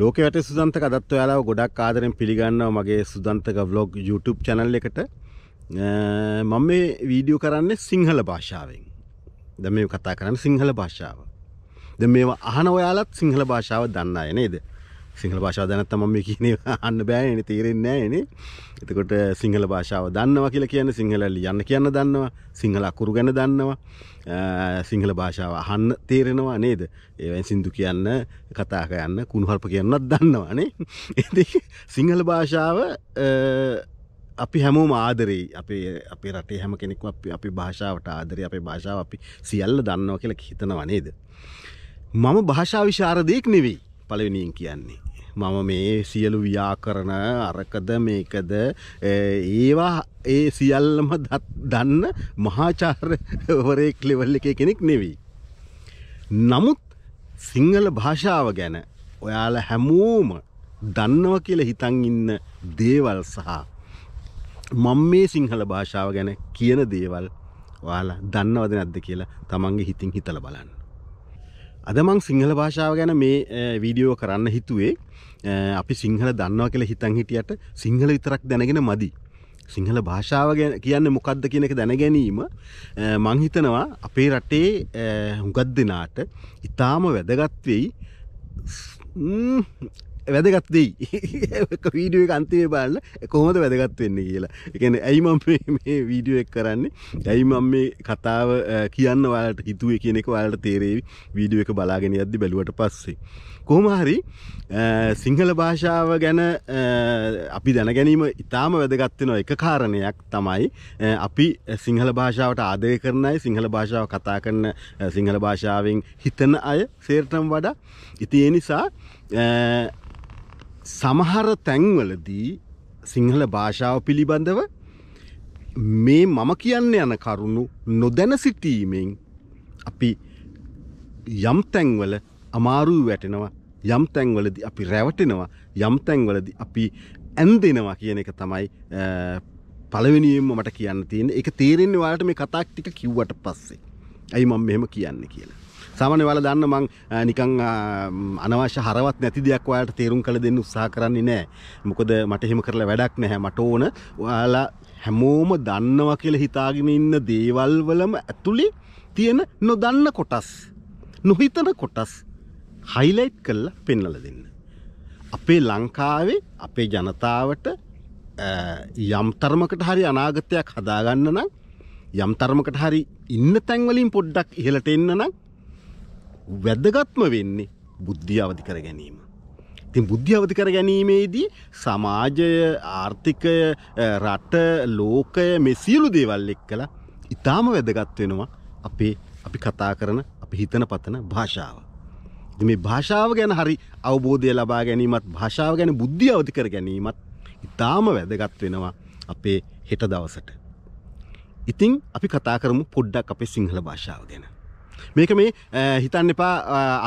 ලෝක වැට සුදන්තක අදත් ඔයාලාව ගොඩක් ආදරෙන් පිළිගන්නවා මගේ සුදන්තක ව්ලොග් YouTube චැනල් එකට. මම මේ වීඩියෝ කරන්නේ සිංහල භාෂාවෙන්. ද මේ කතා කරන්න සිංහල භාෂාව. ද මේවා අහන ඔයාලත් සිංහල භාෂාව දන්න අය නේද? සිංහල භාෂාව දැනත් මම මේ කියන අන්න බෑ එන තේරෙන්නේ නේ එතකොට සිංහල භාෂාව දන්නවා කියලා කියන්න සිංහල ලියන්න කියන්න දන්නවා සිංහල අකුරු ගැන දන්නවා. සිංහල භාෂාව අහන්න තේරෙනවා නේද? ඒවැන් සිින්දු කියන්න කතා කයන්න කුණුහල්ප කියන්නත් දන්නවානේ එ සිංහල භාෂාව අපි හැමෝම ආදරේ අපේ අපේ රටේ හැම කෙනෙක් අපි භාෂාවට ආදරය. අපේ භාෂාව අපි සියල්ල දන්නවා කියලා හිතනවා නේද? මම භාෂා විශාරදයෙක් නෙවෙයි. පලවෙනියෙන් කියන්නේ මම මේ සියලු ව්‍යාකරණ අරකද මේකද ඒවා ඒ සියල්ලම දන්න මහාචාරවරයෙක් ලෙවල් එක කෙනෙක් නෙවෙයි. නමුත් සිංහල භාෂාව ගැන ඔයාල හැමෝම දන්නව කියල හිතන් ඉන්න දේවල් සහ මං මේ සිංහල භාෂාව ගැන කියන දේවල් ඔයාලා දන්නවද නැද්ද කියලා තමන්ගේ හිතින් හිතල බලන්න. අදමං සිංහල භාෂාව ගැන මේ වීඩියෝ කරන්න හිතුවේ අපි සිංහල දන්නවා කියලා හිතන් හිටියට සිංහල විතරක් දැනගෙන මදි. සිංහල භාෂාව ගැන කියන්න මොකක්ද කියන එක දැනගැනීම මංහිතනවා අපේ රටේ හුගත් දෙනාට ඉතාම වැදගත්වෙයි වැදගත් දෙයි. වීඩියෝ එක අන්තිය බලන්න කොහොමද වැදගත් වෙන්න කියලා. එකන ඇයි මම මේ වීඩියෝ එක් කරන්නේ? ඇයි මම මේ කතාව කියන්න වලට හිතුවේ කියන එක වලට තේරේවි. වීඩියෝ එක බලාගෙන යද්දි බැලුවට පස්සේ. කොහොමහරි සිංහල භාෂාව ගැන අපි දැනගැනීම ඉතාම වැදගත්වෙන එක කාරණයක් තමයි අපි සිංහල භාෂාවට ආදය කරනයි සිංහල භාෂාව කතා කරන සිංහල භාෂාවෙන් හිතන අය සේර්ටම් වඩා. ඉති ඒ නිසා සමහර තැන්වලදී සිංහල භාෂාව පිළිබඳව මේ මම කියන්න යන කරුණු නොදැන සිටීමෙන් අපි යම් තැන්වල අමාරුව වැටෙනවා යම් තැන්වලද අපි රැවටෙනවා යම් තැන්වලද අපි ඇන්දෙනවා කියන එක තමයි පළවෙනියෙන්ම මට කියන්න තියෙන එක තේරෙන්නේ වාට මේ කතාක් ටික කිව්වට පස්සේ. ඇයි මම මෙහෙම කියන්න කියලා. සාමාන්‍ය වල දන්න මං නිකං අනවශ්‍ය හරවත් නැති දෙයක් ඔයාලට තේරුම් කළ දෙන්න උත්සාහ කරන්නේ නෑ මොකද මට එහෙම කරලා වැඩක් නැහැ මට ඕන ඔයාලා හැමෝම දන්නවා කියලා හිතාගෙන ඉන්න දේවල් වලම ඇතුළේ තියෙන නොදන්න කොටස් නොහිතන කොටස් හයිලයිට් කරලා පෙන්නල දෙන්න. අපේ ලංකාවේ අපේ ජනතාවට යම් තරමකට හරි අනාගතයක් හදාගන්න නම් යම් තරමකට හරි ඉන්න තැන්වලින් පොඩ්ඩක් ඉහලට එන්න නම් වැදගත්ම වෙන්නේ බුද්ධිය අවධි කර ගැනීම. තින් බුද්ධිය අවධි කර ගැනීමේදී සමාජය ආර්ථිකය රට ලෝකය මෙ සියලු දේවල් එක් කළ ඉතාම වැදගත් වෙනවා අපේ අපි කතා කරන අපි හිතන පතන භාෂාව. මේ භාෂාව ගැන හරි අවබෝධය ලබා ගැනීමත් භාෂාව ගැන බුද්ධිය අවධි කර ගැනීමත් ඉතාම වැදගත් වෙනවා අපේ හෙට දවසට. ඉතිං අපි කතා කරමු පොඩ්ඩක් අපේ සිංහල භාෂාව ගැන. මේක මේ හිතන්න එපා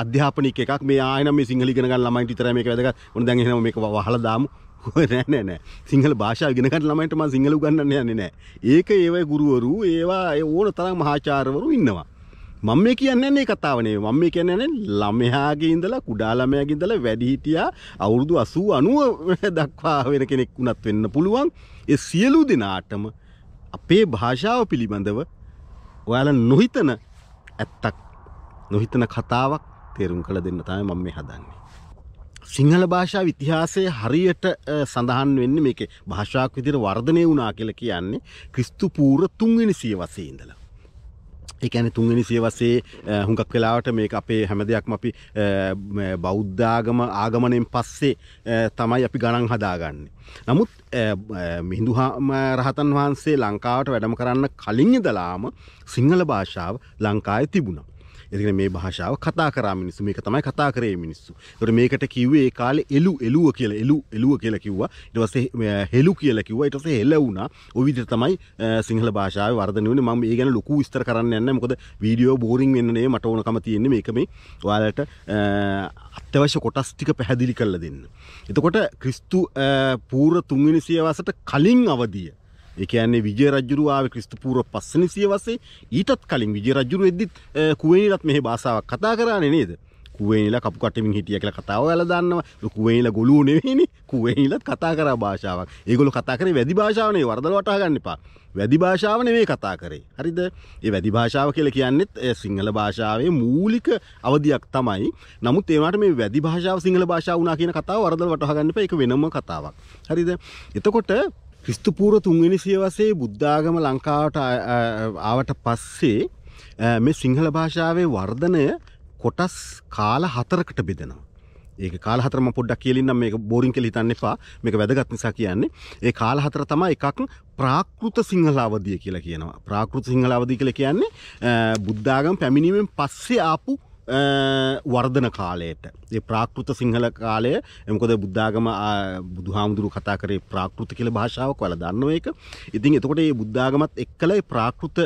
අධ්‍යාපනික එකක්. මේ ආයන මේ සිංහලිගෙන ළමයිට විතර මේක වැදගත්. උන් දැන් එහෙනම් මේක වහලා දාමු. නෑ නෑ නෑ. සිංහල භාෂාව ඉගෙනගන්න ළමයින්ට මම සිංහල උගන්වන්න යන්නේ නෑ. ඒක ඒවයි ගුරුවරු ඒවා ඒ ඕන තරම් මහාචාර්යවරු ඉන්නවා. මම මේ කියන්නේ මේ කතාව නෙවෙයි. මම මේ කියන්නේ ළමයාගේ ඉඳලා කුඩා ළමයාගේ ඉඳලා වැඩිහිටියා අවුරුදු 80 90 දක්වා වෙන කෙනෙක් වුණත් වෙන්න පුළුවන්. ඒ සියලු දෙනාටම අපේ භාෂාව පිළිබඳව ඔයාලා නොහිතන ඇත්තක් නොහිතන කතාවක් තේරුම් කළ දෙන්න තමයි මම මේ හදන්නේ. සිංහල භාෂාව ඉතිහාසය හරියට සඳහන් වෙන්න මේක භාෂාවක් විදිර වර්ධනය වුනා කියල කියන්නේ ක්‍රිස්තු පූර තුන්වෙනි සිය වසේ ඉඳලා. එකන තුන්ගනි සියවසේ හුඟක් වෙලාවට මේ අපේ හැම දෙයක්ම අපි බෞද්ධාගම ආගමනයෙන් පස්සේ තමයි අපි ගණන් හදාගන්නේ. නමුත් මිහිදුහම රහතන් වහන්සේ ලංකාවට වැඩම කරන්න කලින් දලාම සිංහල භාෂාව ලංකාය තිබුණා. එතින මේ භාෂාව කතා කර මිනිස්සු. මේක තමයි කතා කරේ මිනිස්සු. තොට මේකට කිව්වේ කාල එලු එලුව කියල එලු එලුව කියල කිව්වා. ඉටවස හෙලු කියල කිව්ව. ඉටස හෙල වුණා. ඔවිදිර තමයි සිංහල භාෂාව වර්ධනවන ම ඒ ගැන ලොකු විස්තර කරන්න යන්න මොකද වීඩියෝ බෝරිං වෙන්නේ මට ඕනකම තියෙන්නේ මේකම ඔයාලට අත්‍යවශ්‍ය කොටස් ටික පැහැදිලි කරල දෙන්න. එතකොට ක්‍රිස්තු පූර තුන්විනි සියවසට කලින් අවදිය එකන්නේ විජය රජරුවාව ක්‍රිස්තුපූර පස්සන සියවසේ ඊටත් කලින් විජය රජුරු එද්දිත් කුවනිලත් මෙහ භාසාාවක් කතා කරන්න නේද? කුවේනිලා කපු කටමින් හිටිය කියලා කතාව ඔයාලා දන්නවා. කුවේනිලා ගොළු නෙවෙයිනේ. කුවේනිලත් කතා කරා භාෂාවක්. ඒගොල්ලෝ කතා කරේ වැදි භාෂාවනේ වරදල වටහා ගන්න එපා. වැදි භාෂාව නෙවෙයි කතා කරේ. හරිද? ඒ වැදි භාෂාව කියලා කියන්නෙත් සිංහල භාෂාවේ මූලික අවධියක් තමයි. නමුත් ඒවට මේ වැදි භාෂාව සිංහල භාෂාව වුණා කියන කතාව වරදල වටහා ගන්න එපා. ඒක වෙනම කතාවක්. හරිද? එතකොට ක්‍රිස්තුපූර්ව තුන්වෙනි සියවසේ බුද්ධාගම ලංකාවට ආවට පස්සේ මේ සිංහල භාෂාවේ වර්ධනය කොටස් කාල හතරකට බෙදෙනවා. ඒක කාල හතරම පොඩ්ඩක් කියලින්නම් මේක බෝරින් කියලා හිතන්න එපා. මේක වැදගත් නිසා කියන්නේ. ඒ කාල හතර තමයි එකක් ප්‍රාකෘත සිංහල අවධිය කියලා කියනවා. ප්‍රාකෘත සිංහල අවධිය කියලා කියන්නේ බුද්ධාගම පැමිණීමෙන් පස්සේ ආපු වර්ධන කාලයට ඒ ප්‍රාකෘත සිංහල කාලය එමකොද බුද්ධාගම බුදුහාමුදුරු කතා කරේ ප්‍රාකෘත කියල භාෂාවක් වල දන්නව එක ඉතින් එතකොට ඒ බුද්ධාගමත් එක්කලයි ප්‍රාකෘත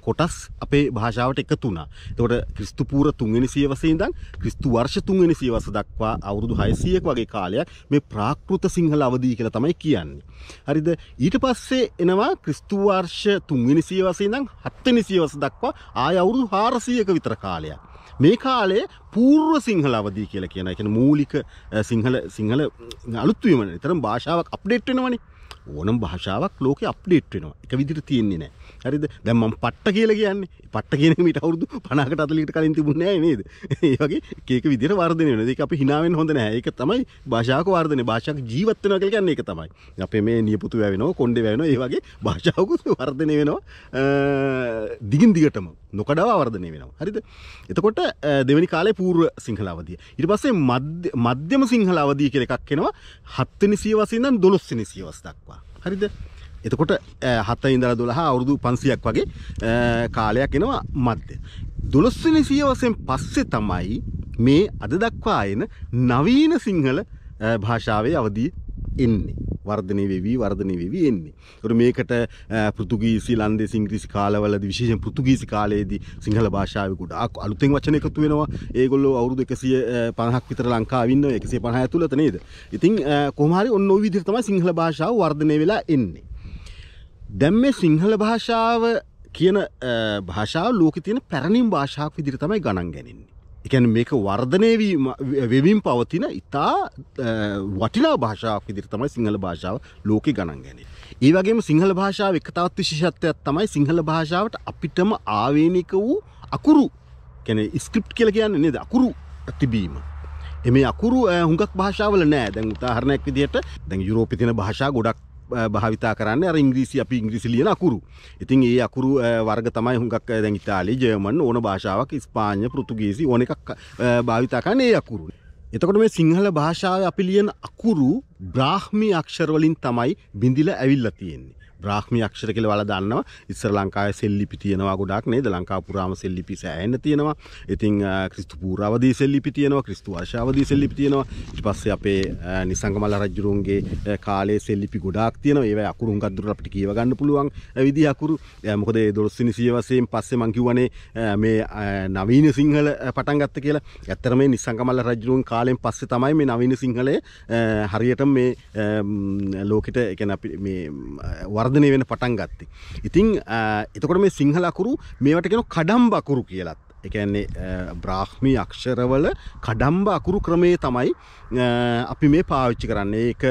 කොටස් අපේ භාෂාවට එක තුනා තකොට ක්‍රිස්තුපූර තුන්වෙනි සියවසේදන් ක්‍රිස්තු වර්ෂ තුන්වෙනි සියවස දක්වා අවුරුදු හයසියක් වගේ කාලයක් මේ ප්‍රාකෘත සිංහල අවදී කියලා තමයි කියන්නේ. හරිද ඊට පස්සේ එනවා ක්‍රිස්තුවර්ෂ තුන්වෙනි සියවසේදන් හත්තනි සියවස දක්වා ආය අවුරුදු හාරසියක විතර කාලයක්. මේ කාලේ පූර්ව සිංහල අවදී කියලා කියන එක මූලික සිංහල සිංහල අලුත්වීම තරම් භාෂාවක් අප්ඩේට්වෙනවනි ඕනම් භාෂාවක් ලෝක අප්ඩේට් වෙනවා. එක විදිර තියෙන්නේ නෑ හරිද? දැම් මම පට්ට කියල කියන්නේ. පට්ට කියන මිට අවුදු පනකට අතලිට කලින් තිබුණේ නේද? ඒවගේ ඒක විදිර වර්ධනය වෙන දෙක අපි හිනාවෙන් හොඳ නෑ ඒක තමයි භාෂාක වර්ධන භාෂාක ජීවත්වන කළ කියන්නේ එක තමයි. අපේ මේ නියපුතු වැවෙනවා කොන්ඩ වැවෙන ඒ වගේ භාෂාවකුත් වර්ධනය වෙනවා දිගින් දිගටම. නොකඩව වර්ධනය වෙනවා. හරිද? එතකොට දෙවැනි කාලේ පූර්ව සිංහලාවදිය. ඉට පස්සේ මධ්‍යම සිංහලාවදී කියල එකක් කෙනවා හත්තනි සියවසින්දන් දොළොස්සනි සියවස් දක්වා. හරිද? එතකොට හත්ත ඉඳලා දොළහා අවුරුදු පන්සියක් වගේ කාලයක් එනවා මධ්‍ය. දොළොස්වනි සියවසෙන් පස්සෙ තමයි මේ අද දක්වා අයන නවීන සිංහල භාෂාවේ අවදී එන්නේ වර්ධනය වෙවී වර්ධනය වෙවී එන්නේ. තොර මේකට පෘතුගීසි ලන්දේ සිංග්‍රීසි කාලවල විශේෂ පෘතුගීසි කාලයේදී සිංහල භාෂාව ගොඩාක් අලුතෙන් වචන එකතු වෙනවා. ඒගොල්ලෝ අවුරුදු 150ක් විතර ලංකාවේ ඉන්නවා 150 ඇතුළත නේද? ඉතින් කොහොම හරි ඔන්න ওই විදිහට තමයි සිංහල භාෂාව වර්ධනය වෙලා එන්නේ. දැම් මේ සිංහල භාෂාව කියන භාෂාව ලෝක තියෙන පැරණිම් භාෂාවක් විදිර තමයි ගණන් ගැනන්නේ. එකැන මේක වර්ධනය වෙවින් පවතින ඉතා වටිනා භාෂාවක් විදිර තමයි සිංහල භාෂාව ලෝක ගණන් ගැන. ඒ වගේම සිංහල භාෂාව එක තවත් විශෂත්වයක් තමයි සිංහල භාෂාවට අපිටම ආවේනික වූ අකුරු කැන ස්ක්‍රිප් කියල කියන්න නේද අකුරු තිබීම. එම අකුරු හුඟක් භාෂාවල නෑ දැන් උතාහරණයක් විදිහට දැන් යුරෝපිතින භාෂා ගොඩක් භාවිතා කරන්න අර ඉංග්‍රීසි අපි ඉංග්‍රිසි ලියන අකුරු. ඉතින් ඒ අකුරු වර්ග තමයි හුඟක් දැන් ඉතාලි, ජර්මන් ඕන භාෂාවක්, ස්පාඤ්ඤ, පෘතුගීසි ඕන එකක් භාවිතා කරන ඒ අකුරු. එතකොට මේ සිංහල භාෂාවේ අපි ලියන අකුරු බ්‍රාහ්මී අක්ෂර වලින් තමයි බිඳිලා ඇවිල්ලා තියෙන්නේ. බ්‍රාහ්මි අක්ෂර කියල වල දන්නවා. ඉස්සර ලංකාව සෙල්ලිපි තියෙනවා ගොඩක් නේද? ලංකා පුරාම සෙල්ලිපි සෑන්න තියෙනවා. ඉතින් ක්‍රිස්තු පූරාවදී සෙල්ලිපි තියෙනවා ක්‍රිස්තු වර්ශාවදී සෙල්ලිපි තියෙනවා. ඉට පස්සේ අපේ නිසංගමල රජරුන්ගේ කාලේ සෙල්ලිපි ගොඩක් තියෙන ඒ අකුරු ගදදුර අපට කියවගන්න පුළුවන් විදි අකුරු. මොකද දොස්සිනි සියවසයෙන් පස්සේ මංකිවනේ මේ නවීන සිංහල පටන්ගත්ත කියලා. ඇත්තර මේ නිසංගමල්ල රජරුවන් කාලෙන් පස්සේ තමයි මේ නවීන සිංහලේ හරියට මේ ලෝකට එකන අපි මේ වර්ද වර්ධනය වෙන පටන් ගත්තේ. ඉතිං එතකොට මේ සිංහල අකුරු මේවට කෙන කඩම්බ අකුරු කියලත්. එකන්නේ බ්‍රාහ්මී අක්ෂරවල කඩම්බ අකුරු ක්‍රමේ තමයි අපි මේ පාවිච්චි කරන්නේ ඒක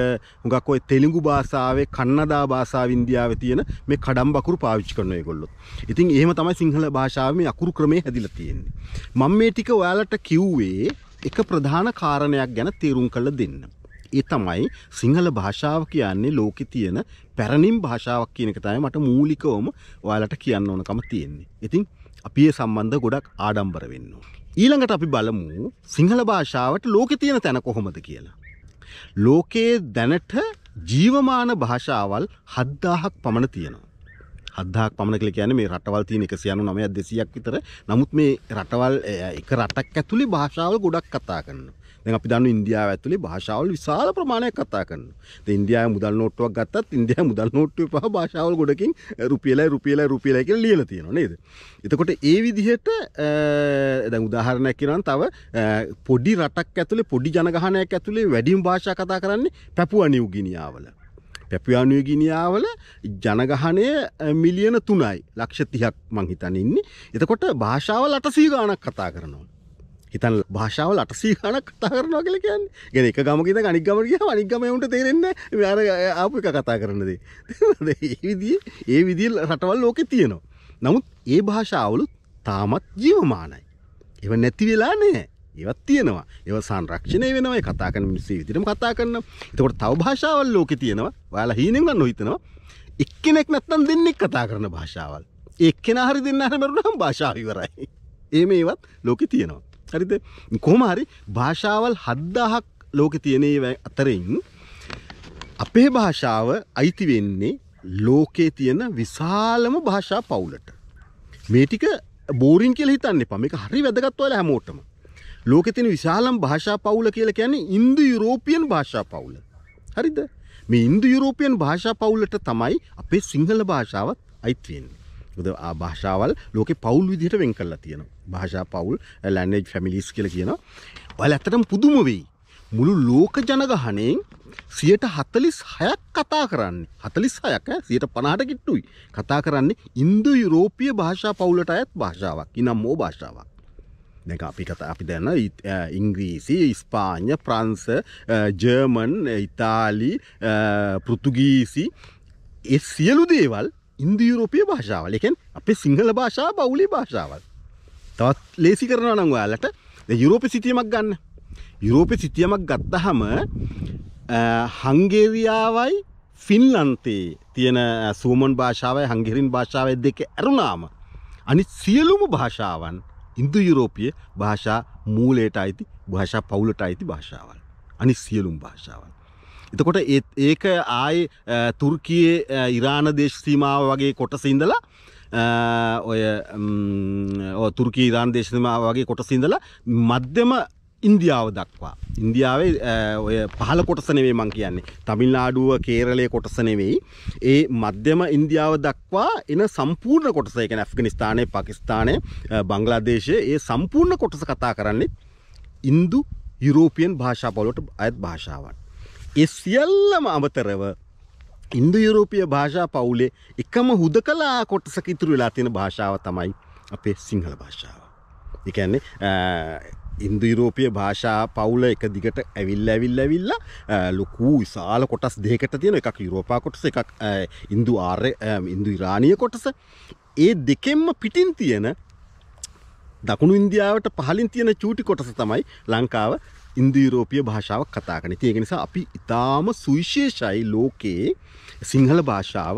හුඟක් ඔය තෙලිඟු භාෂාවේ කන්නදා භාෂාව ඉන්දියාවේ තියෙන මේ කඩම්බ අකුරු පාවිච්චි කරන ඒගොල්ලෝ. ඉතින් එහෙම තමයි සිංහල භාෂාවේ මේ අකුරු ක්‍රමේ හැදිලා තියෙන්නේ. මම මේ ටික ඔයාලට කිව්වේ එක ප්‍රධාන කාරණයක් ගැන තේරුම් කරලා දෙන්න. ඒ තමයි සිංහල භාෂාව කියන්නේ ලෝකෙ තියෙන පැරණිම් භාෂාවක් කියන එක තමයි මට මූලිකවම ඔයාලට කියන්න ඕනකම තියෙන්නේ. ඉතින් අපි ඒ සම්බන්ධ ගොඩක් ආඩම්බර වෙන්න. ඊළඟට අපි බලමු සිංහල භාෂාවට ලෝකෙ තියෙන තැන කොහොමද කියලා. ලෝකයේ දැනට ජීවමාන භාෂාවල් හද්දාහක් පමණ තියෙනවා. හදදාක් පමණ කළ කියන මේ රටවල් තියෙන එක සියනු නමය දෙසියක් විතර නමුත් මේ රටවල් එක රටක් ඇතුළි භාෂාවල් ගොඩක් කතා කරන්න. දැන් අපි දන්න ඉන්දියාව ඇතුලේ භාෂාවල් විශාල ප්‍රමාණයක් කතා කරනවා. දැන් ඉන්දියාවේ මුදල් නෝට්ටුවක් ගත්තත් ඉන්දියාවේ මුදල් නෝට්ටුවේ පහ භාෂාවල් ගොඩකින් රුපියලයි රුපියලයි රුපියලයි කියලා ලියලා තියෙනවා නේද? එතකොට ඒ විදිහට දැන් උදාහරණයක් කියනවා තව පොඩි රටක් ඇතුලේ පොඩි ජනගහනයක් ඇතුලේ වැඩිම භාෂා කතා කරන්නේ පැපුවා නිව් ගිනියාවල. පැපියානුව ගිනියාවල ජනගහනය මිලියන තුනයි ලක්ෂ තිහක් මංහිතන ඉන්නේ එතකොට භාෂාව ලටසී ගානක් කතා කරනවා. හිතන් භාෂාවල් අටසී ගණක් කතා කරනවා කියල කියන්න. ගෙන එක ගමකිත අනික් ගමරිය අනික් ගමයුන්ට තේරෙන්න අර ආපු එක කතා කරනදේ ඒ විදිිය ඒ විදිල් රටවල් ලෝකෙ තියෙනවා. නමුත් ඒ භාෂාවලු තාමත් ජීවමානයි. එව නැති වෙලා නෑ ඒවත් තියෙනවා. ඒව සංරක්ෂණය වෙනවයි කතා කන මිනිස්සේ විදිරම කතා කරන්න එතකොට තව භාෂාවල් ලෝක තියෙනවා. වාලා හීනෙන්ගන්න නොහිතනවා. එක්කෙනෙක් නැත්තන් දෙන්නෙක් කතා කරන භාෂාවල්. එක්කෙන හරි දෙන්න හරමරුණම් භාෂාවිවරයි ඒ මේවත් ලෝක තියෙනවා. හරිද? කොහමහරි භාෂාවල් හද්දාහක් ලෝක තියනේ අතරින් අපේ භාෂාව අයිති වෙන්නේ ලෝකේ තියෙන විශාලම භාෂා පවුලට. මේටික බෝරින් කියල හිතන්න එපා. මේක හරි වැදගත්වල හැමෝටම. ලෝක තින විශාලම් භාෂා පවුල කියල කියන්නේ ඉන්දු යුරෝපියන් භාෂා පවුල. හරිද? මේ ඉන්දු යුරෝපියන් භාෂා පවුලට තමයි අපේ සිංහල භාෂාවත් අයිත්වයෙන් ද භාෂාවල් ලෝක පවුල් විදිහට වෙන් කල්ලා තියෙන භාෂා පවුල් ලැන්ඩේජ් ෆැමිලිස් කියල කියන බල ඇත්තටම පුදුම වෙයි. මුළු ලෝක ජනගහනයෙන් සියට හතලිස් හයක් කතා කරන්න. හතලිස් හයක් සියට පනාට කිට්ටුයි. කතා කරන්නේ ඉන්දු යුරෝපිය භාෂා පවුලට අයත් භාෂාවක් ඉනම් මෝ භාෂාවක්. දැක අපි කතා අපි දැන්න ඉංග්‍රීසි ස්පාඥ ප්‍රංස ජර්මන් ඉතාලි පෘතුගීසි එ සියලු දේවල් ඉන්දීයුරෝපිය භාෂාවල. එකෙන් අපේ සිංහල භාෂා බෞලි භාෂාවල්. තවත් ලේසි කරන නංවාලට යුරෝප සිතියමක් ගන්න. යුරෝප සිතියමක් ගත්තහම හංගේරියාවයි ෆින්ලන්තේ තියෙන සූමන් භාෂාවයි හංගෙරින් භාෂාව දෙක ඇරුණාම අනි සියලුම භාෂාවන් ඉන්දු යුරෝපිය භාෂා මූලයට අයිති භාෂා පවුලට අයිති භාෂාවල්. අනි සියලුම් භාෂාවල්. එතකොට ඒක ආය තුර්කයේ ඉරාණ දේශ සීමාව වගේ කොටස ඉඳලා ඔය තුර්කී ඉරාන් දේශනමාව වගේ කොටස ඉඳලා මධ්‍යම ඉන්දියාව දක්වා. ඉන්දියාවේ ඔය පහල කොටස නෙවේ මං කියන්නේ තමිල්නාඩුව කේරලය කොටස නෙවෙයි. ඒ මධ්‍යම ඉන්දියාව දක්වා එන සම්පූර්ණ කොටස එක ඇෆ්ගනිස්ථානය පකිස්ථානය බංගලාදේශය ඒ සම්පූර්ණ කොටස කතා කරන්නේ ඉන්දු යුරෝපියන් භාෂාපොලොට අයත් භාෂාවන්. ඒ සියල්ලම අමතරව ඉන්දු යුරෝපිය භාෂා පවුලේ එකම හුද කලා කොටසක ඉතුරු වෙලා තියෙන භාෂාව තමයි අපේ සිංහල භාෂාව. එකන්නේ ඉන්දු යුරෝපිය භාෂා පවුල එක දිගට ඇවිල්ල ඇවිල් ඇවිල්ල ලොකූ විශාල කොටස් දෙකට තියෙන එකක් යුරෝපා කොටස එකක් ඉන්දු ආර්ය ඉන්දු ඉරාණය කොටස. ඒ දෙකෙන්ම පිටින් තියෙන දකුණු ඉන්දියාවට පහලින් තියෙන චූටි කොටස තමයි ලංකාව. ඉන්දීරෝපිය භාෂාවක් කතා කන ඒක නිසා අපි ඉතාම සුවිශේෂයි ලෝකයේ සිංහල භාෂාව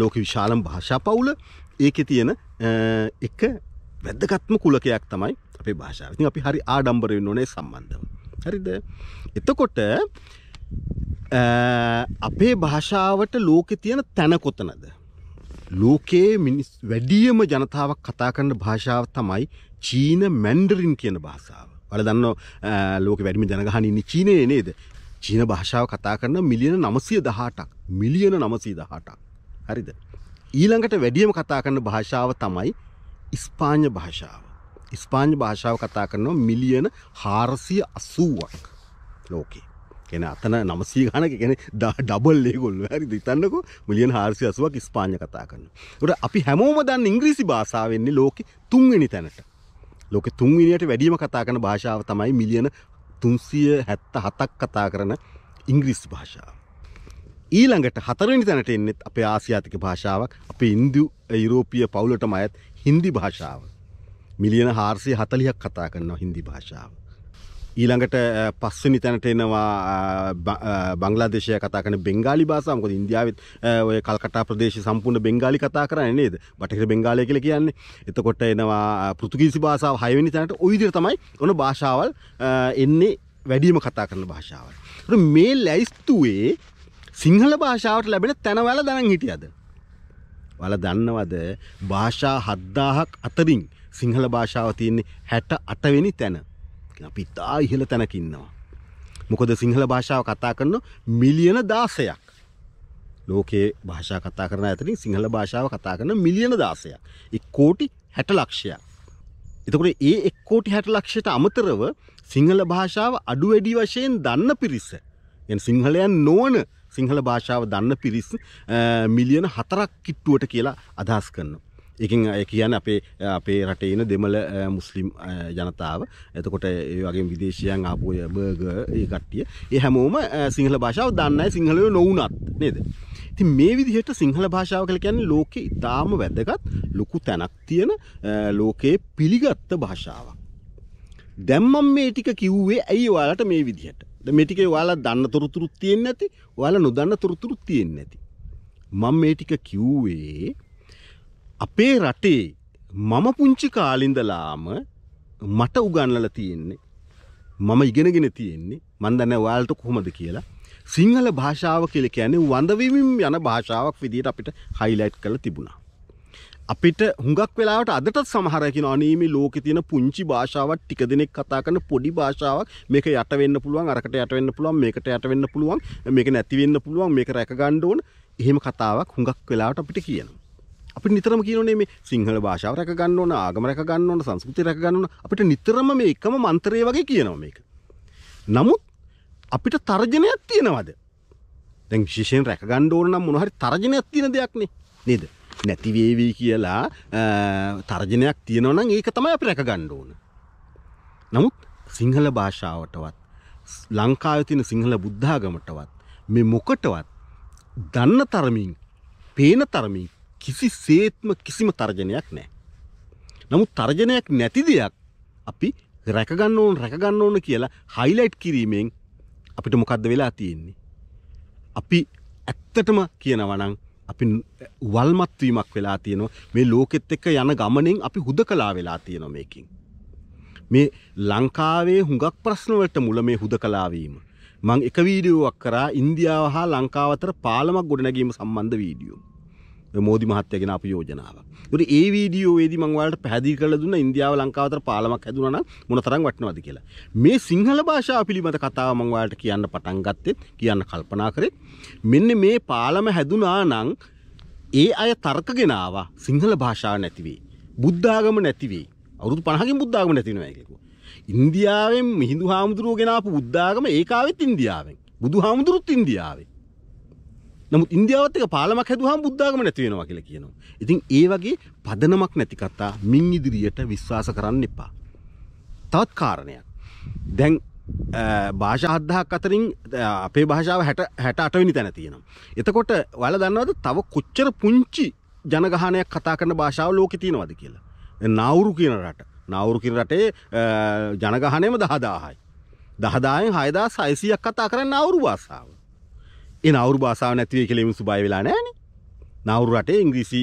ලෝක විශාලම් භාෂා පවුල. ඒක තියෙන එක වැද්දගත්ම කුලකයක් තමයි අපේ භාෂාව. ඉතින් අපි හරි ආඩම්බරෙන් නොනේ සම්බන්ධව. හරිද? එතකොට අපේ භාෂාවට ලෝකෙ තියෙන තැන කොතනද? ලෝකයේ මිනිස් වැඩියම ජනතාවක් කතා කරන්න භාෂාව තමයි චීන මැන්ඩරින් කියන භාෂාව. වල දන්න ලෝක වැඩිමි ජනගහනින්නේ චීනය නේද? චීන භාෂාව කතා කරන මිලියන නමසය දහටක් මිලියන නමසී දහටක් හරිද? ඊළඟට වැඩියම කතා කරන භාෂාව තමයි ඉස්පාඥ භාෂාව. ඉස්පාඥ භාෂාව කතා කරනවා මිලියන හාරසිය අසුවක් ලෝකේ. කෙන අතන නමසී ගනක කෙන ඩබල් ලේගොල්ල හරි දිතන්නකු මිලියන් හාරසි අසුවක් ස්පාඥ කතා කරන්න. ට අපි හැමෝම දන්න ඉංග්‍රීසි භාෂාවෙන්නේ ලෝක තුන්වෙනි තැනට. ලෝක තුන්විනියට වැඩීම කතා කරන භාෂාව තමයි මිලියන තුන්සිය හැත්ත හතක් කතා කරන ඉංග්‍රිස් භාෂාව. ඊළඟට හතරනි තැනට එන්නෙත් අපේ ආසියාතික භාෂාවක් අප ඉන්දු යුරෝපිය පවුලටම අයත් හින්දි භාෂාව. මිලියන හාර්සය හතලියක් කතා කරනවා හින්දි භාෂාව. ඊළඟට පස්සනි තැනට එනවා බංගලාදේශය කතා කන බෙංගාලි බාසාමකොද ඉන්දියාවත් ඔය කල්කටා ප්‍රදේශ සම්පූර්ණ බෙංගාලි කතා කරන්න නේද? බටහිර බෙංගාලය කියල කියන්නේ. එතකොට එනවා පෘතුගීසි භාසාාව හයවැනි තැනට ඔයිදිර තමයි ඔන භාෂාවල් එන්නේ වැඩීම කතා කරන භාෂාවල්. මේ ලැයිස්තුවේ සිංහල භාෂාවට ලැබෙන තැනවල දනන් හිටියද. වල දන්නවද? භාෂා හද්දාහක් අතරින් සිංහල භාෂාව තියන්නේ හැට අටවෙනි තැන. අපි තා ඉහළ තැනකින්නවා. මොකද සිංහල භාෂාව කතා කරන මිලියන දාසයක්. ලෝකයේ භාෂා කතා කරන ඇතරින් සිංහල භාෂාව කතා කරන මිලියන දාසයක්. එක් කෝටි හැට ලක්ෂයක්. එතකොට ඒ එක් කෝටි හැට ලක්ෂයට අමතරව සිංහල භාෂාව අඩු වැඩි වශයෙන් දන්න පිරිස. එ සිංහලයන් නොවන සිංහල භාෂාව දන්න පිරිස් මිලියන හතරක් කිට්ටුවට කියලා අදහස් කරනවා. එකින් අය කියන අපේ අපේ රටේන දෙමල මුස්ලිම් ජනතාව එතකොට ඒ වගේ විදේශයන් ආපුය බර්ග ඒ කට්ටිය ඒ හැමෝම සිංහල භාෂාව දන්නයි සිංහලය නොවනත් නේද. ති මේ විදිහට සිංහල භාෂාව කළ කියන්නේ ලෝකෙ ඉතාම වැදගත් ලොකු තැනක් තියෙන ලෝකයේ පිළිගත්ත භාෂාවක්. දැම්මම් මේ ටික කිව්වේ ඇයි වාලට මේ විදිහට මෙටික වාලා දන්න තොරතුරුත් තියෙන් නැති වාල නොදන්න තොරතුරුත් තියෙන් නැති. මං මේ ටික කිව්වේ අපේ රටේ මම පුංචි කාලින්දලාම මට උගන්නල තියෙන්නේ මම ඉගෙනගෙන තියෙන්නේ මන්දන්න වාල්ට කොහොමද කියලා සිංහල භාෂාව කියල කියන්නේ වඳවිමින් යන භාෂාවක් විදිට අපිට හයිලයිට් කළ තිබුණා. අපිට හුඟක් වෙලාට අදට සමහරකින අනීම ලෝක තියන පුංචි භාෂාවත් ටික දෙනෙක් කතා කන පොඩි භාෂාවක් මේක යටවෙන්න පුළුවන් අරකට යටවෙන්න පුළුවන් මේකට යටවෙන්න පුළුවන් මේක නැතිවෙන්න පුළුවන් මේක රැක ගණ්ඩෝන එහෙම කතාවක් හුඟක් වෙලාට අපිට කියනවා. අපි නිතරම කියනේ මේ සිංහල භාෂාව රැක ගන්න ඕන ආගම රැක ගන්න ඕන සංස්කෘතිය රැක ගන්න ඕන අපිට නිතරම මේ එකම මන්ත්‍රය වගේ කියනවා මේක. නමුත් අපිට තර්ජනයක් තියෙනවද? දැන් විශේෂයෙන් රැක ගන්න ඕන නම් මොන හරි තර්ජනයක් තියෙන දෙයක් නේ. නේද? නැති වේවි කියලා තර්ජනයක් තියෙනවා නම් ඒක තමයි අපි රැක ගන්න ඕන. නමුත් සිංහල භාෂාවටවත් ලංකාවේ තියෙන සිංහල බුද්ධාගමටවත් මේ මොකටවත් දන්න තරමින් පේන තරමින් කිසි සේත්ම කිසිම තර්ජනයක් නෑ. නමුත් තර්ජනයක් නැති දෙයක් අපි රැකගන්න ඕන රැකගන්න ඕන කියලා හයිලයිට් කිරීමෙන් අපිට මොකක්ද වෙලා තියෙන්නේ. අපි ඇත්තටම කියනවනං අපි වල්මත්වීමක් වෙලා තියෙනවා මේ ලෝකෙත් එක්ක යන ගමනෙන් අපි හුද කලා වෙලා තියෙන මේකින්. මේ ලංකාවේ හුඟක් ප්‍රශ්නවලට මුල මේ හුද කලාවීම. මං එක වීඩියෝවක් කරා ඉන්දියාව හා ලංකාවතර පාලමක් ගොඩනැගීම සම්බන්ධ වීඩියෝ. මෝදි මහත්තයගෙන අප යෝජනාව. ට ඒ වීඩියෝ වේදි මංවලට පැදි කල දුන්න ඉන්දියාව ලංකාවතර පාලමක් හැදුනන මොන තරම් වටනවද කියලා. මේ සිංහල භාෂා පිළිබඳ කතාව මංවාලට කියන්න පටන් ගත්තෙත් කියන්න කල්පනා කරෙත්. මෙන්න මේ පාලම හැදුනා නං ඒ අය තර්කගෙනාව සිංහල භාෂාව නැතිවේ. බුද්ධාගම නැතිවේ අවුදු පහකින් බුද්ධාගම නැතිනවයකෙකු. ඉන්දියාවෙන් මිහිදු හාමුදුරුව ගෙනාපු බුද්ධාගම ඒකාවෙත් ඉන්දියාවෙන් බුදු හාමුදුරුත් ඉන්දියාවේ. නමුත් ඉන්දියාවත් එක පාලමක් හැදුවහම බුද්ධාගම නැති වෙනවා කියලා කියනවා. ඉතින් ඒ වගේ පදනමක් නැති කතා මින් ඉදිරියට විශ්වාස කරන්න එපා. තවත් කාරණයක්. දැන් භාෂා හද්දහක් අතරින් අපේ භාෂාව හැට හැට අටවෙනි තැන තියෙනවා. එතකොට වල දන්නවද තව කොච්චර පුංචි ජනගහනයක් කතා කරන භාෂාව ලෝකෙ තියෙනවද කියලා. නවුරු කියන රට. නවුරු කියන රටේ ජනගහනයම දහදාහයි. දහදායෙන් හයදා සයිසියක් කතා කරන්න අවුරු භාෂාව. එ අවුරු භාසාාව නැතිවේ කෙලෙම සුබයි වෙලා නෑන නවරු රටේ ඉංග්‍රීසි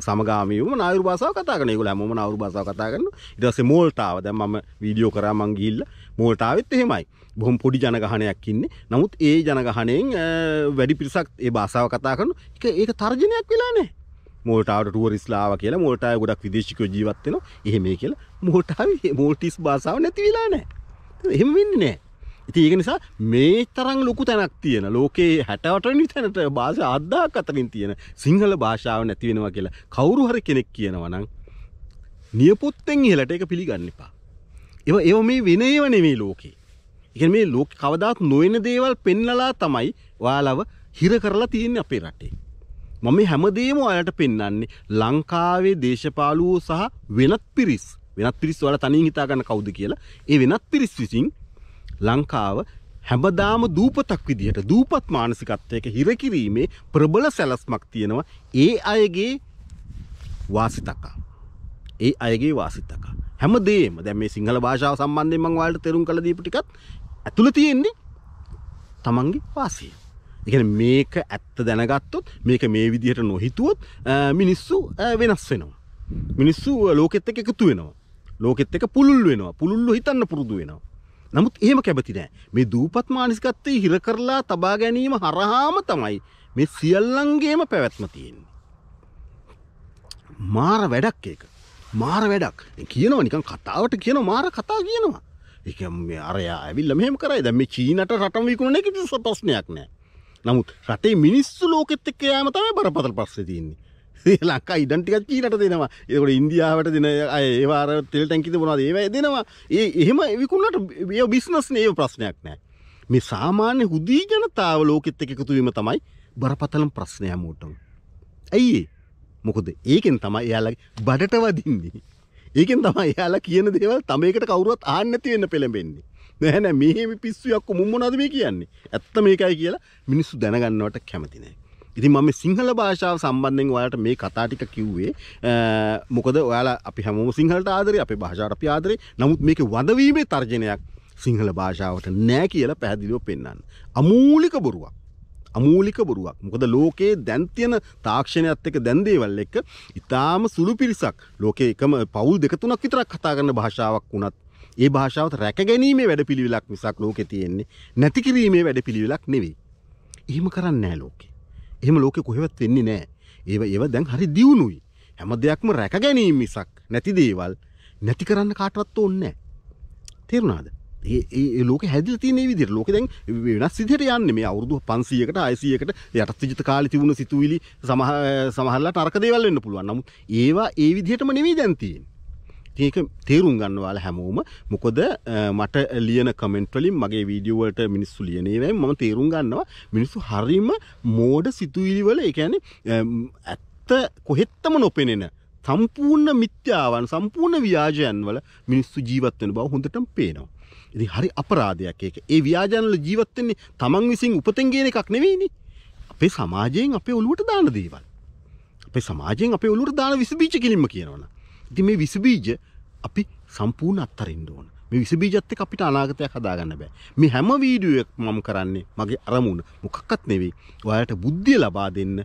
සමගාමියම නවරු බාසාව කතා කන ගල ම නවරු බාසාව කතා කරන්න ඉටස මෝල්ටාව දැ ම වීඩියෝ කරා මංගිල්ල මෝල්ටාවත් එහෙමයි. බොහොම පොඩි ජනගහනයක් ඉන්නේ. නමුත් ඒ ජනගහනයෙන් වැඩි පිරිසක් ඒ බාසාව කතා කරනු එක ඒක තර්ජනයක් වෙලානේ මෝටාවට ටුවරිස්ලාව කියලා. මෝටාය ගොඩක් විදේශිකව ජීවත්වෙන එහෙම කියලා. මෝටාව මෝටිස් බාසාාව නැති වෙලා නෑ එහෙම වෙන්න නෑ ඉති ඒක නිසා මේ තරං ලොකු තැනක් තියෙන ලෝකයේ හැටවටනි තැනට භාෂ අද්දාක් අතරින් තියෙන සිංහල භාෂාව නැතිවෙනවා කියලා කවුරු හරි කෙනෙක් කියනවනං නියපොත්තෙන් ඉහලට එක පිළිගන්න එපා. එව ඒව මේ වෙන ඒව නෙමේ ලෝකේ. එක මේ ලෝක කවදාත් නොයන දේවල් පෙන්නලා තමයි වාලව හිර කරලා තියෙන්නේ අපේ රටේ. මම හැමදේම අයට පෙන්න්නන්නේ ලංකාවේ දේශපාලුවෝ සහ වෙනත් පිරිස් වෙනත් පිරිස් වල තනින් හිතාගන්න කවුද කියලා ඒ වෙනත් පිරිස් විසින් ලංකාව හැමදාම දූපතක් විදිහට දූපත් මානසිකත්වයක හිරකිරීමේ ප්‍රබල සැලස්මක් තියෙනවා ඒ අයගේ වාසිතකා. ඒ අයගේ වාසිතකා. හැමදේම දැ මේ සිංහල භාෂාව සම්බන්ධය මං වාලට තෙරුම් කළ දීපටිකත් ඇතුළ තියෙන්නේ තමන්ගේ වාසිය. එකන මේක ඇත්ත දැනගත්තොත් මේක මේ විදිහට නොහිතුවොත් මිනිස්සු වෙනස් වෙනවා. මිනිස්සු ලෝකෙත් එක එකතු වෙනවා. ලෝකෙත් එක පුළුල් වෙනවා පුළුල්ලු හිතන්න පුරුදු වෙනවා. නමුත් එහෙම කැමති නෑ. මේ දූපත් මානසිකත්තේ හිර කරලා තබා ගැනීම හරහාම තමයි මේ සියල්ලන්ගේම පැවැත්ම තියෙන්නේ. මාර වැඩක් ඒක. මාර වැඩක්. කියනවා නිකන් කතාවට කියන මාර කතා කියනවා. එක මේ අරයා ඇවිල්ල මෙහෙම කරයි. දැ මේ චීනට රටම විකුණ එක ප්‍රශ්නයක් නෑ. නමුත් රටේ මිනිස්සු ලෝකෙත් එක්ක යාම තමයි බරපතල පස්සේ තියන්නේ. ලංකා ඉඩන්ටිකත් චීනට දෙනවා ඒකට ඉන්දියාවට දෙන ඒවාර තෙල් ටැන්කිත බොනද ඒවයි දෙනවා ඒ එහෙම එවිකුන්නට ඒ බිස්නස් ඒ ප්‍රශ්නයක් නෑ මේ සාමාන්‍ය හුදී ජනතාව ලෝකෙත් එක එකතුවීම තමයි බරපතලම් ප්‍රශ්නය මෝටම ඇයි මොකද ඒකෙන් තමයි එයාලගේ බඩට වදින්නේ. ඒකෙන් තමයි එයාලා කියන දේවල් තමයිකට කවුරුවත් ආන්න නැති වෙන්න පෙළඹෙන්නේ. නෑ නෑ මෙහෙම පිස්සුවක් මුම්මනද මේ කියන්නේ. ඇත්ත මේකයි කියලා මිනිස්සු දැනගන්නවට කැමති නෑ. ඉතින් මම සිංහල භාෂාව සම්බන්ධයෙන් ඔයාලට මේ කතා ටික කිව්වේ මොකද ඔයාලා අපි හැමෝම සිංහලට ආදරේ අපේ භාෂාවට අපි ආදරේ. නමුත් මේකේ වදවීමේ තර්ජනයක් සිංහල භාෂාවට නෑ කියලා පැහැදිලිව පෙන්වන්න. අමූලික බොරුවක්. අමූලික බොරුවක්. මොකද ලෝකයේ දැන් තියෙන තාක්ෂණයත් එක්ක දැන් දේවල් එක්ක ඊටාම සුළු පිරිසක් ලෝකයේ එකම පවුල් දෙක තුනක් විතරක් කතා කරන භාෂාවක් වුණත් ඒ භාෂාවත් රැක ගැනීමේ වැඩපිළිවෙලක් මිසක් ලෝකෙ තියෙන්නේ නැති කිරීමේ වැඩපිළිවෙලක් නෙවෙයි. එහෙම කරන්නේ නැහැ ලෝකේ. එහෙම ලෝකෙ කොහෙවත් වෙන්නේ නැහැ. ඒව ඒව දැන් හරි දියුණුයි. හැම දෙයක්ම රැක ගැනීම මිසක් නැති දේවල් නැති කරන්න කාටවත් ඕනේ නැහැ. තේරුණාද? ඒ ලෝක හැදිල තියන විදිර ලෝක දැන් වෙනස් සිදිට යන්න මේ අවුරදු පන්සියකට අයිසියකට යටත් විජත කාලි තිබුණ සිතුවිලි සමහ සමහල්ලා ටර්ක දේවල් වෙන්න පුළුවන් නමුත් ඒවා ඒ විදිහටම නෙවී දැන්තියෙන් ඒක තේරුම් ගන්නවාල හැමෝම. මොකොද මට ලියන කමෙන්ට්වලින් මගේ වීඩියෝවලට මිනිස්සු ලියනේවයි ම තේරුම් ගන්නවා. මිනිස්සු හරිම මෝඩ සිතුවිලිවල එකැන ඇත්ත කොහෙත්තම නොපෙනෙන සම්පූර්ණ මිත්‍යාවන් සම්පූර්ණ ව්‍යාජයන් වල මිනිස්සු ජීවත්වෙන බව හොඳටම පේනවා. ඉති හරි අපරාධයක් ඒක. ඒ ව්‍යාජනල ජීවත්වෙන්නේ තමන් විසින් උපතෙන්ගේන එකක් නෙවෙයිනි. අපේ සමාජයෙන් අපේ ඔළුවට දාන දේවල්. අපේ සමාජයෙන් අපේ ඔළුවට දාන විසබීජ කිලින්ම කියනවන ඉති මේ විසබීජ අපි සම්පූර්ණ අත්තරින්ඩ ඕන. මේ විසබීජත්ත අපිට අනාගතයක් හදාගන්න බෑ. මේ හැම වීඩියුවක් මම කරන්නේ මගේ අරමුණ. මොකක්කත් නෙවෙයි. ඔයායට බුද්ධිය ලබා දෙන්න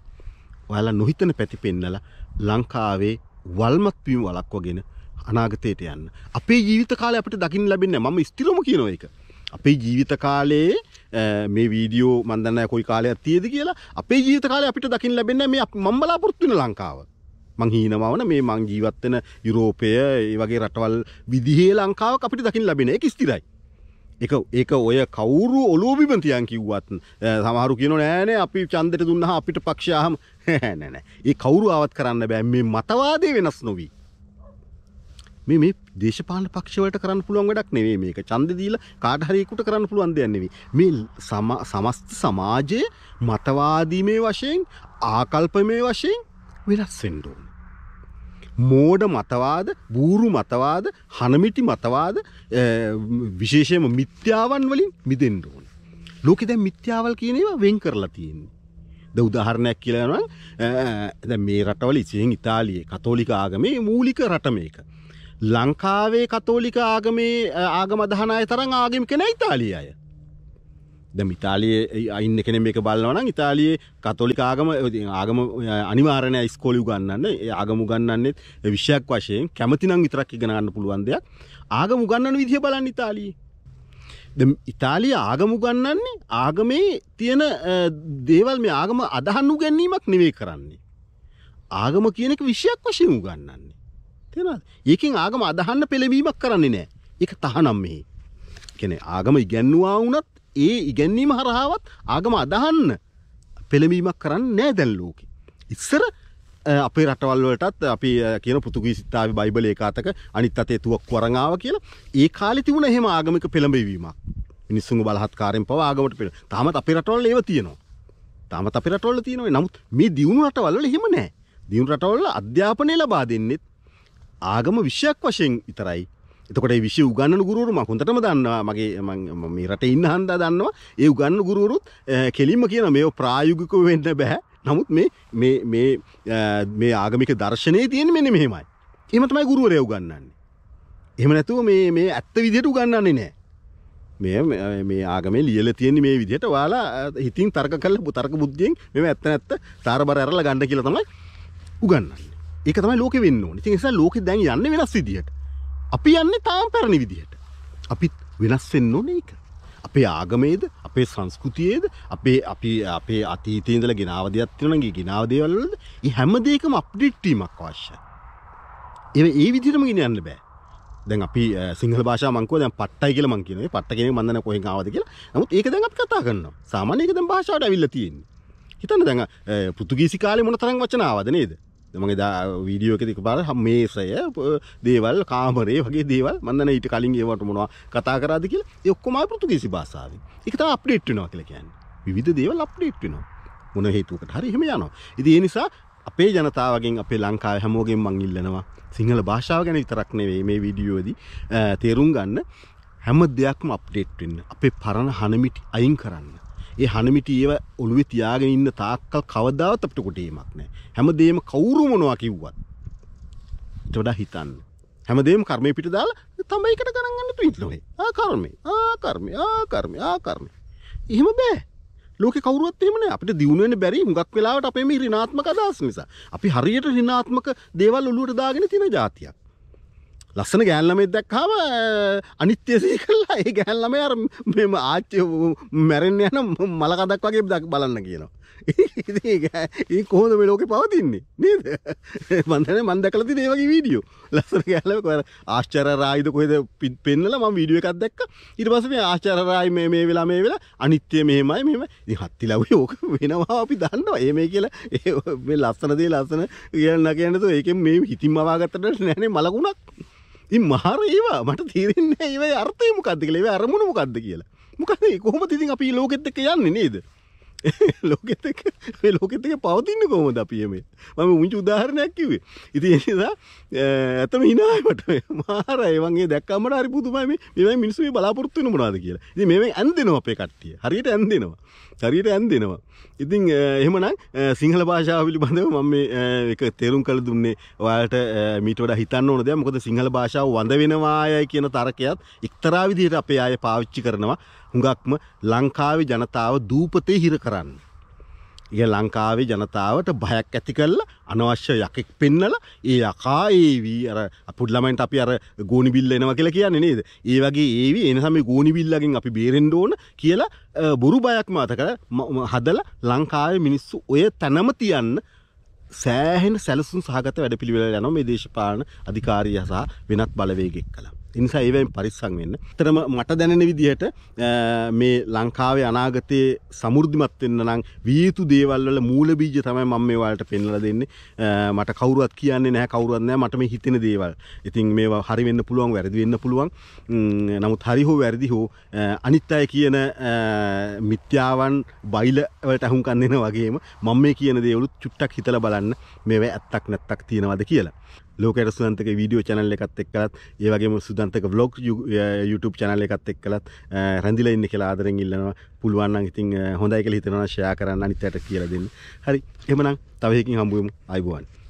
ඔයාලා නොහිතන පැති පෙන්නල ලංකාවේ වල්මත්වීම වලක්වගෙන අනාගතයට යන්න. අපේ ජීවිත කාලය අපට දකිින් ලැබෙන්න ම ස්තිරම කියනව එක. අපේ ජීවිත කාලයේ මේ වීඩියෝ මන්දන්න කොයි කාලයක් තියද කියලා. අපේ ජීවිත කාලය අපිට දකිින් ලැබෙන්න මේ මම්බලාපොරත්තුන ලංකාව. මං හීනමවන මේ මං ජීවත්වෙන යුරෝපය ඒ වගේ රටවල් විදිහේ ලංකාව අපිට දකිින් ලබෙන එක ස්තිරයි. එක ඒක ඔය කවුරු ඔලෝබිමතියන් කිව්වත් සමහරු කියන නෑනේ අපි චන්දට දුන්න අපිට පක්ෂයාහම හැනැන ඒ කවුරු ආවත් කරන්න බෑ. මේ මතවාදය වෙනස් නොවී. මේ මේ දේශපාල පක්ෂවලට කරන්න පුළුවන් වැඩක් නෙවේ මේක චන්දදීල කාටහරයකුට කරන්න පුළුවන් දෙයන්නෙවි මේ සමස්ත සමාජය මතවාදීමේ වශයෙන් ආකල්පමේ වශයෙන් වෙනස් සෙන්ඩෝන්. මෝඩ මතවාද බූරු මතවාද හනමිටි මතවාද විශේෂයම මිත්‍යාවන් වලින් මිදෙන්ඩෝන්. ලෝකෙ දැ මිත්‍යාවල් කියනවා වෙන් කරලා තියෙන්නේ. ද උදාහරණයක් කියලනම් මේ රටවල ඉසියෙන් ඉතාලිය කතෝලික ආගමේ මූලික රට මේක. ලංකාවේ කතෝලික ආගමේ ආගම දහනය තරන් ආගම කෙන ඉතාලිය අය. ද ඉතාලිය අයින්න කෙන මේක බලවන ඉතාලියේ කතොලික ආගම ආගම අනිවාරණය ස්කෝලි ගන්නන්න ආගමු ගන්නන්නෙත් විශ්යක් වශයෙන් කැමතිනම් විතරක් ඉගෙනගන්න පුළුවන් දෙයක් ආගමු ගන්නන විදිහ බලන්න ඉතාලී. ඉතාලිය ආගමු ගන්නන්නේ ආගමේ තියෙන දේවල් මේ ආගම අදහන්නු ගැන්නීමක් නෙවේ කරන්නේ. ආගම කියනක විශ්යක් වශයෙන් උගන්නන්නේ. තෙන ඒකින් ආගම අදහන්න පෙළවීමක් කරන්නේ නෑ එක තහනම් මෙහි කෙනෙ ආගම ඉගැන්නවා වුනත් ඒ ඉගැන්වීම හරහාවත් ආගම අදහන්න පෙළවීමක් කරන්න නෑ දැල්ලෝක ඉස්සර අපේ රටවල්වලටත් අපි කියන පුතුගී සිත්තාව බයිබල ඒකාතක අනිත් අතේ තුවක් වරඟාව කියලා ඒ කාලි තිබුණ එහෙම ආගමික පෙළඹවීමක්. මිනිස්සුන් බලහත්කාරෙන් පව ආගමට පෙළ තාමත් අපේ රටවල් ඒව තියෙනවා. තාමත් අපේ රටවල තියෙනව. නමුත් මේ දියුණු රටවල්ල එහෙම නෑ දියුණු රටවල්ල අධ්‍යාපනය ලබා දෙන්නෙත් ආගම විශ්යක් වශයෙන් විතරයි. එතකොට විශ් උගන්න ගුරුවරුම හොඳටම දන්නවා. මගේ මේ රට ඉන්න හන්දා දන්නවා. ඒ උගන්න ගුරුවරුත් කෙලින්ම කියන මේ ප්‍රායුගික වෙන්න බැහැ නමුත් මේ මේ ආගමික දර්ශනය තියෙන මෙන මෙහෙමයි. එමතමයි ගුරුවරය උගන්නන්නේ එහම නැතුව මේ මේ ඇත්ත විදියට උගන්නන්නේ නෑ. මේ මේ ආගම ලියල තියෙන මේ විදිහට වාලා හිතින් තර්ක කල තර්ක බුද්ධියෙන් මෙම ඇත්ත ඇත්ත තාරබර ඇරල ගණඩ කියල තමයි උගන්නන්නේ ඒක තමයි ලෝක වෙන්න ඉතින් නිසා ලෝක දැන් යන්න වෙනස් විදිහට. අපි යන්නේ තාම පැරණි විදිහට අපිත් වෙනස් වෙන්න ඕනේ ඒක අපේ ආගමේද අපේ සංස්කෘතියේද අපේ අපි අපේ අතීතයේ ඉඳලා ගෙනාව දෙයක් තියෙනවා නම් ගෙනාව දේවල් වලද ඒ හැම දෙයකම අප්ඩේට් වීමක් අවශ්‍යයි ඒ ඒ විදිහටම ගෙනියන්න බෑ දැන් අපි සිංහල භාෂාව මං කිව්වා දැන් පට්ටයි කියලා මං කියනවා. ඒ පට්ට කෙනෙක් මන් දන්නේ කොහෙන් ආවද කියලා. නමුත් ඒක දැන් අපි කතා කරනවා. සාමාන්‍ය ඒක දැන් භාෂාවට ඇවිල්ලා තියෙන්නේ. හිතන්න දැන් පෘතුගීසි කාලේ මොන තරම් වචන ආවද නේද? මගේ දා වීඩියෝ එකතික බල මේසය දේවල් කාමරේ වගේ දේවල් මන්නන ඊට කලින් ඒවට මොවා කතා කරාද කියලා ඔක්කොම පෘතුගීසි භාසාාව එක තම අප්ඩේට්නවා කියල කියන්න. විධ දේවල් අප්ඩේට්නවා මොන හේතුකට හරි හෙම යනවා. ඉති ඒ නිසා අපේ ජනතාවගෙන් අපේ ලංකාව හැමෝගෙන් මං ඉල්ලනවා සිංහල භාෂාව ගැන විතරක් නෙවෙයි මේ වීඩියෝදී තේරුම් ගන්න හැම දෙයක්ම අප්ඩේට් වෙන්න. අපේ පරණ හනමිටි අයින් කරන්න. ඒ හනමිටි ඒව ඔළුවේ තියාගෙන ඉන්න තාක්කල් කවදාවත් අපිට කොටීමක් නැහැ. හැමදේම කවුරු මොනවා කිව්වත් ඊට වඩා හිතන්න. හැමදේම කර්මය පිට දාලා තමයි එකට ගණන් ගන්න පිටලොයි ආ කර්මය. ආ කර්මය. ආ කර්මය. ආ කර්මය. එහෙම බෑ. ලෝක කවරුවත් එමන අපට දියුණුවෙන් බැරි හුඟක් වෙලාවට අපේ මේ රිනාත්මක අදහස් නිසා. අපි හරියට රිනාත්මක දේවල් ඔලුවට දාගෙන තියෙන જાතියක්. ලස්සන ගෑල්ලමෙත් දැක්කාම අනිත්‍යසී කල්ලා ඒ ගැල්ලම අර මෙම ආච්චය මැරෙන් යන මලකදක් වගේ දක් බලන්න කියනවා. ඒ කොහොද මේ ලෝකෙ පවතින්නේ? නේද? මන්දන මන්දකලති දේවගේ වීඩියෝ ලස්සන ගැලක ආශ්චර රායිද කොහෙද පිත් පෙන්නල? ම වීඩියෝ එකක් දැක්ක. ඉට පස මේ ආචරරායි මේ මේ වෙලා මේ වෙලා. අනිත්‍යය මෙහෙමයි මෙම හත්ති ලව ඕක වෙනවා අපි දන්නවා. ඒ මේ කියලා ඒ ලස්සනදේ ලස්සන කියන්න කියනතු ඒක මේ හිතින් මවාගත්තට නැනේ මලකුණක්. ඉ මහර ඒවා මට තීරෙන්නේ ඒ අර්ථය මොකක්ද කියලේ අරමුණ මොකක්ද කියලා. මොකද කොහොම තිතින් අපි ලෝකෙත් එක යන්නේ නේද? ලෝකෙත ලෝකෙතක පවතින්න කොහොමද අපියම මම උංචි උදාහරණයක් කිවේ ඉති එනිසා ඇතම හිනාවට මාර ඒවගේ දැක්කමට හරි පුතුමයි මේ මිනිස්සුේ බලාපොරත්තුවන මොනාද කියලා. ඉති මේ ඇන්දෙනවා අපේ කට්ටිය. හරියට ඇන්දෙනවා. හරියට ඇන්දෙනවා. ඉතින් එහෙමනම් සිංහල භාෂාව පිළිබඳව මම එක තේරුම් කළ දුන්නේ ඔයාලට මීට වඩා හිතන්න ඕන දෙයක්. මොකද සිංහල භාෂාව වඳ වෙනවායයි කියන තරකයත් එක්තරා විදිහට අපේ අය පාවිච්චි කරනවා. හුඟක්ම ලංකාවේ ජනතාව දූපතේ හිර කරන්න. ඒ ලංකාවේ ජනතාවට බයක් ඇති කල්ලා අනවශ්‍ය යකෙක් පෙන්නල ඒ යකා ඒවී අර පුඩ්ලමයින්ට අපි අර ගෝනි බිල්ල එනවා කියලා කියන්නේ නේද ඒ වගේ ඒවි එනසම ගෝනි බිල්ලගෙන් අපි බේරෙන්ඩ ඕන කියලා බොරු බයක් මත කර හදල ලංකාවේ මිනිස්සු ඔය තැනම තියන්න සෑහෙන් සැලසුම් සහගත වැඩ පිළිවෙල යන මේ දේශපාලන අධිකාරිය සහ වෙනත් බලවේගෙක් කලා ඉනිසා ඒවයින් පරිස්සං වෙන්න. තරම මට දැනෙන විදිහට මේ ලංකාවේ අනාගතයේ සමුෘද්ධිමත් වෙන්න නම් වියයුතු දේවල්වල මූල බීජ තමයි මම මේ වලට පෙන්වලා දෙන්නේ. මට කවුරුවත් කියන්නේ නැහැ කවුරුවත් නැහැ මට මේ හිතෙන දේවල්. ඉතින් මේවා හරි වෙන්න පුළුවන් වැරදි වෙන්න පුළුවන්. නමුත් හරි හෝ වැරදි හෝ අනිත් අය කියන මිත්‍යාවන් බයිල වලට අහුම්කන් දෙන වගේම මම මේ කියන දේවලුත් චුට්ටක් හිතලා බලන්න මේවා ඇත්තක් නැත්තක් තියෙනවද කියලා. ලෝකට සුදන්තක වීඩියෝ චැනල් එකත් එක්කලත් ඒවගේම සුදන්තක බ්ලොග් YouTube චැනල් එකත් එක්කලත් රැඳිල ඉන්න කියලා ආදරෙන් ඉල්ලනවා. පුළුවන්න්න ඉතින් හොඳයි කළ හිතනවා ශයා කරන්න අනිතයට කියලා දෙන්න. හරි එමනම් තවහකින් හම්බුවමු අයිබුවන්